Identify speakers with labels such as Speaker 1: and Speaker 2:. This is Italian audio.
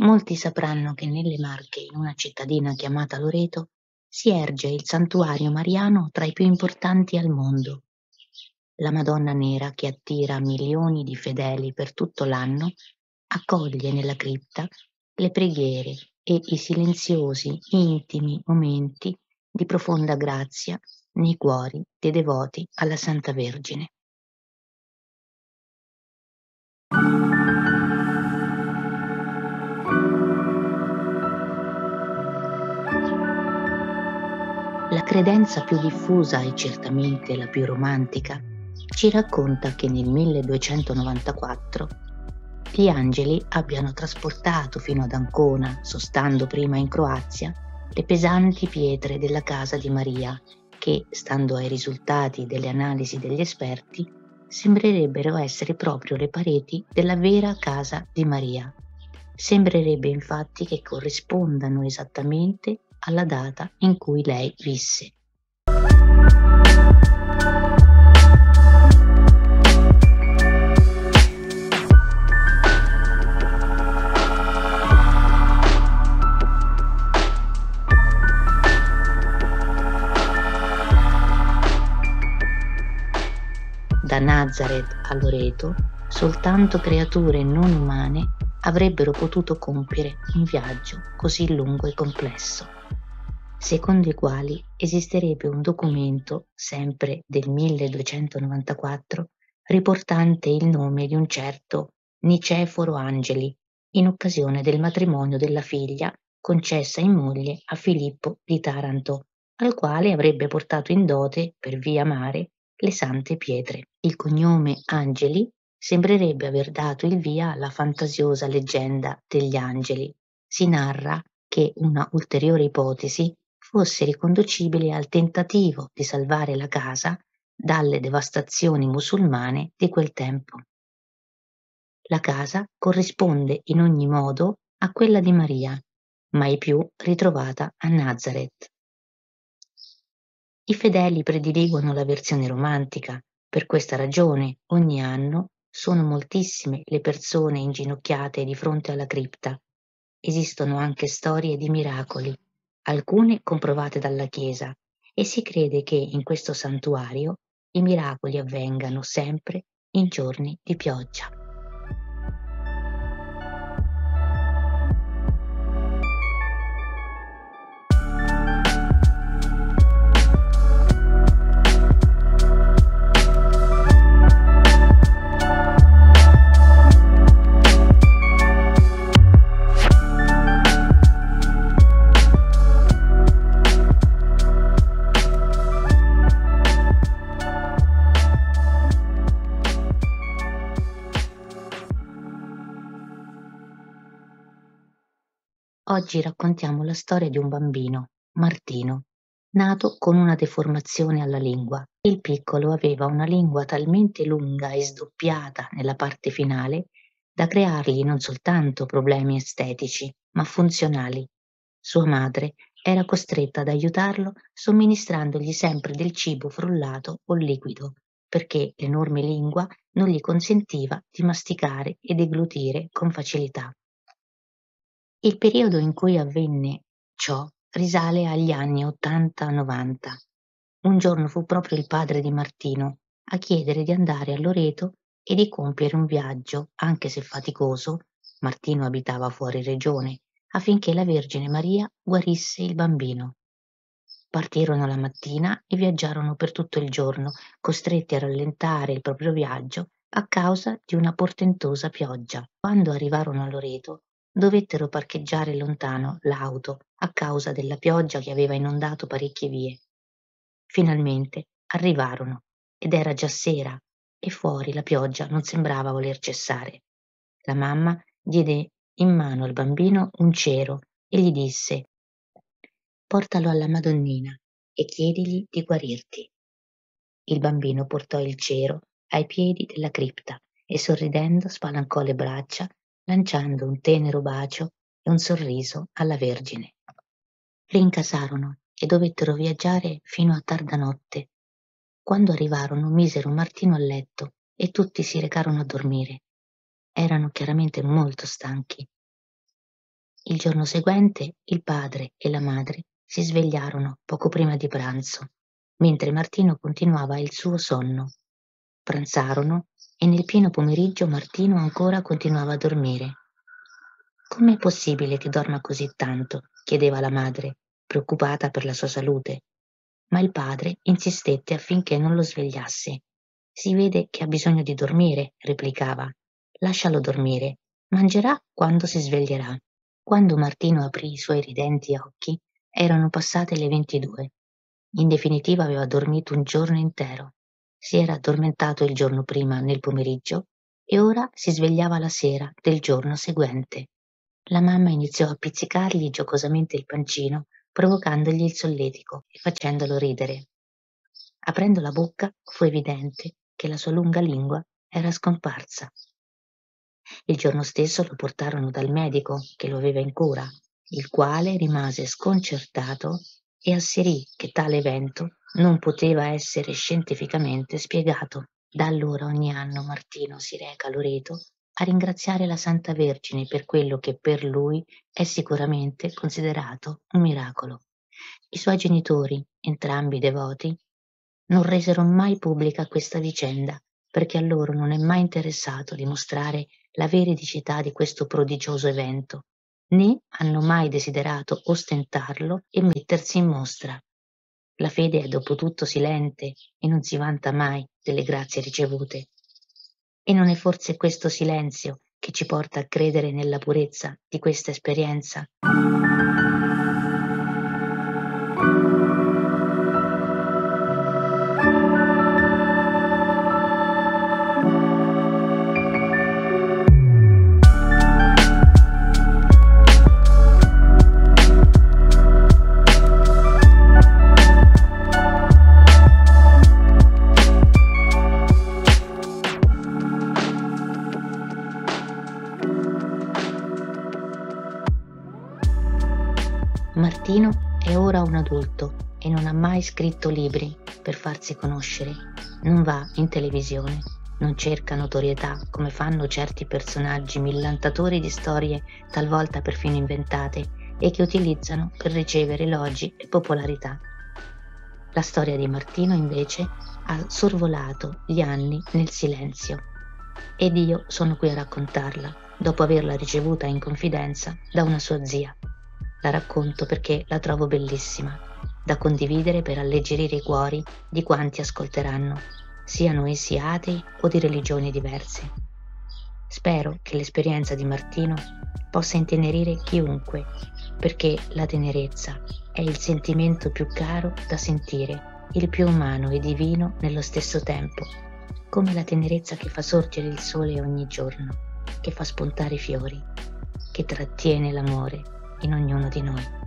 Speaker 1: molti sapranno che nelle Marche, in una cittadina chiamata Loreto, si erge il santuario mariano tra i più importanti al mondo. La Madonna Nera, che attira milioni di fedeli per tutto l'anno, accoglie nella cripta le preghiere e i silenziosi, intimi momenti di profonda grazia nei cuori dei devoti alla Santa Vergine. La credenza più diffusa e certamente la più romantica ci racconta che nel 1294 gli angeli abbiano trasportato fino ad Ancona, sostando prima in Croazia, le pesanti pietre della casa di Maria che, stando ai risultati delle analisi degli esperti, sembrerebbero essere proprio le pareti della vera casa di Maria. Sembrerebbe infatti che corrispondano esattamente alla data in cui lei visse. Da Nazareth a Loreto, soltanto creature non umane avrebbero potuto compiere un viaggio così lungo e complesso secondo i quali esisterebbe un documento, sempre del 1294, riportante il nome di un certo Niceforo Angeli, in occasione del matrimonio della figlia concessa in moglie a Filippo di Taranto, al quale avrebbe portato in dote, per via mare, le sante pietre. Il cognome Angeli sembrerebbe aver dato il via alla fantasiosa leggenda degli angeli. Si narra che una ulteriore ipotesi fosse riconducibile al tentativo di salvare la casa dalle devastazioni musulmane di quel tempo. La casa corrisponde in ogni modo a quella di Maria, mai più ritrovata a Nazareth. I fedeli prediligono la versione romantica, per questa ragione ogni anno sono moltissime le persone inginocchiate di fronte alla cripta. Esistono anche storie di miracoli alcune comprovate dalla Chiesa, e si crede che in questo santuario i miracoli avvengano sempre in giorni di pioggia. Oggi raccontiamo la storia di un bambino, Martino, nato con una deformazione alla lingua. Il piccolo aveva una lingua talmente lunga e sdoppiata nella parte finale da creargli non soltanto problemi estetici, ma funzionali. Sua madre era costretta ad aiutarlo somministrandogli sempre del cibo frullato o liquido, perché l'enorme lingua non gli consentiva di masticare e deglutire con facilità. Il periodo in cui avvenne ciò risale agli anni ottanta-novanta. Un giorno fu proprio il padre di Martino a chiedere di andare a Loreto e di compiere un viaggio, anche se faticoso, Martino abitava fuori regione, affinché la Vergine Maria guarisse il bambino. Partirono la mattina e viaggiarono per tutto il giorno, costretti a rallentare il proprio viaggio a causa di una portentosa pioggia. Quando arrivarono a Loreto, dovettero parcheggiare lontano l'auto a causa della pioggia che aveva inondato parecchie vie. Finalmente arrivarono ed era già sera e fuori la pioggia non sembrava voler cessare. La mamma diede in mano al bambino un cero e gli disse Portalo alla Madonnina e chiedigli di guarirti. Il bambino portò il cero ai piedi della cripta e sorridendo spalancò le braccia lanciando un tenero bacio e un sorriso alla Vergine. Rincasarono e dovettero viaggiare fino a tarda notte. Quando arrivarono misero Martino a letto e tutti si recarono a dormire. Erano chiaramente molto stanchi. Il giorno seguente il padre e la madre si svegliarono poco prima di pranzo, mentre Martino continuava il suo sonno. Pranzarono e nel pieno pomeriggio Martino ancora continuava a dormire. Com'è possibile che dorma così tanto? chiedeva la madre, preoccupata per la sua salute. Ma il padre insistette affinché non lo svegliasse. Si vede che ha bisogno di dormire, replicava. Lascialo dormire, mangerà quando si sveglierà. Quando Martino aprì i suoi ridenti occhi, erano passate le ventidue. In definitiva aveva dormito un giorno intero. Si era addormentato il giorno prima nel pomeriggio e ora si svegliava la sera del giorno seguente. La mamma iniziò a pizzicargli giocosamente il pancino, provocandogli il solletico e facendolo ridere. Aprendo la bocca fu evidente che la sua lunga lingua era scomparsa. Il giorno stesso lo portarono dal medico che lo aveva in cura, il quale rimase sconcertato e asserì che tale evento non poteva essere scientificamente spiegato. Da allora ogni anno Martino si reca a Loreto a ringraziare la Santa Vergine per quello che per lui è sicuramente considerato un miracolo. I suoi genitori, entrambi devoti, non resero mai pubblica questa vicenda perché a loro non è mai interessato dimostrare la veridicità di questo prodigioso evento, né hanno mai desiderato ostentarlo e mettersi in mostra. La fede è dopo tutto silente e non si vanta mai delle grazie ricevute. E non è forse questo silenzio che ci porta a credere nella purezza di questa esperienza? Mai scritto libri per farsi conoscere, non va in televisione, non cerca notorietà come fanno certi personaggi millantatori di storie talvolta perfino inventate e che utilizzano per ricevere elogi e popolarità. La storia di Martino invece ha sorvolato gli anni nel silenzio ed io sono qui a raccontarla dopo averla ricevuta in confidenza da una sua zia. La racconto perché la trovo bellissima, da condividere per alleggerire i cuori di quanti ascolteranno, siano essi atei o di religioni diverse. Spero che l'esperienza di Martino possa intenerire chiunque, perché la tenerezza è il sentimento più caro da sentire, il più umano e divino nello stesso tempo, come la tenerezza che fa sorgere il sole ogni giorno, che fa spuntare i fiori, che trattiene l'amore in ognuno di noi.